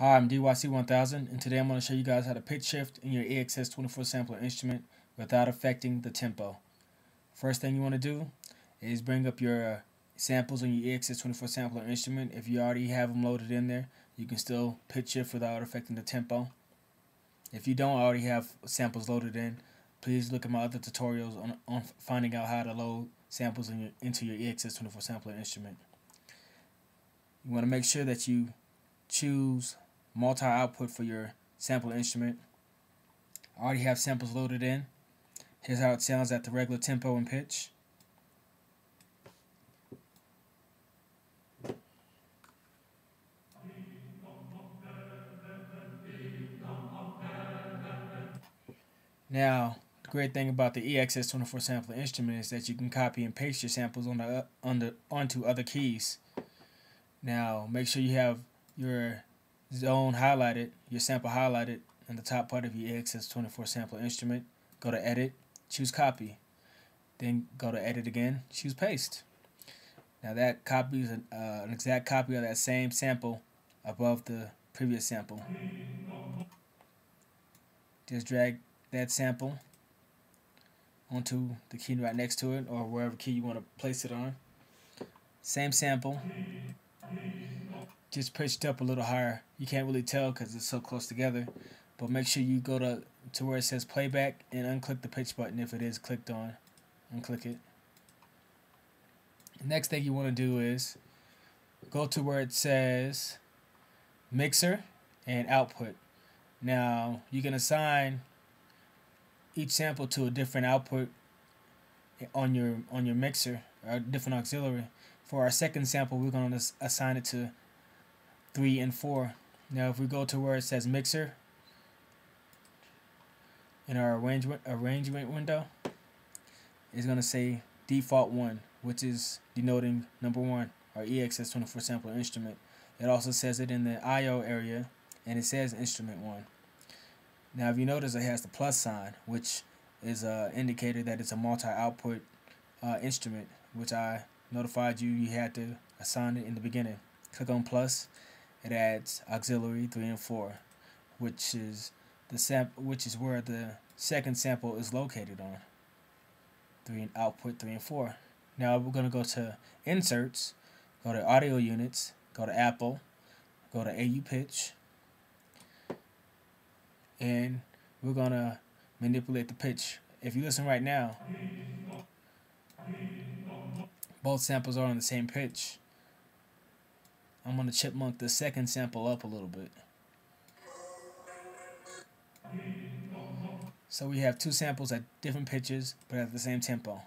Hi, I'm DYC1000 and today I'm going to show you guys how to pitch shift in your EXS24 sampler instrument without affecting the tempo. First thing you want to do is bring up your uh, samples on your EXS24 sampler instrument. If you already have them loaded in there, you can still pitch shift without affecting the tempo. If you don't already have samples loaded in, please look at my other tutorials on, on finding out how to load samples in your, into your EXS24 sampler instrument. You want to make sure that you choose multi-output for your sample instrument. I already have samples loaded in. Here's how it sounds at the regular tempo and pitch. Now, the great thing about the EXS24 sampler instrument is that you can copy and paste your samples on the, on the, onto other keys. Now, make sure you have your zone highlighted, your sample highlighted in the top part of your EXS24 sample instrument. Go to Edit, choose Copy. Then go to Edit again, choose Paste. Now that copies an, uh, an exact copy of that same sample above the previous sample. Just drag that sample onto the key right next to it or wherever key you want to place it on. Same sample, just pitched up a little higher. You can't really tell because it's so close together. But make sure you go to, to where it says playback and unclick the pitch button if it is clicked on. Unclick it. Next thing you want to do is go to where it says mixer and output. Now you can assign each sample to a different output on your on your mixer or a different auxiliary. For our second sample, we're going to assign it to 3 and 4. Now if we go to where it says mixer in our arrangement arrangement window, it's going to say default 1, which is denoting number 1, our EXS24 sampler instrument. It also says it in the I.O. area, and it says instrument 1. Now if you notice it has the plus sign, which is an indicator that it's a multi-output uh, instrument, which I notified you you had to assign it in the beginning. Click on plus it adds auxiliary 3 and 4 which is the sample which is where the second sample is located on. 3 and output 3 and 4 now we're going to go to inserts. Go to audio units. Go to Apple. Go to AU pitch. And we're going to manipulate the pitch. If you listen right now both samples are on the same pitch I'm going to chipmunk the second sample up a little bit. So we have two samples at different pitches, but at the same tempo.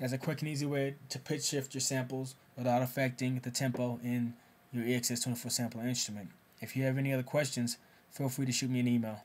That's a quick and easy way to pitch shift your samples without affecting the tempo in your EXS24 sampler instrument. If you have any other questions, feel free to shoot me an email.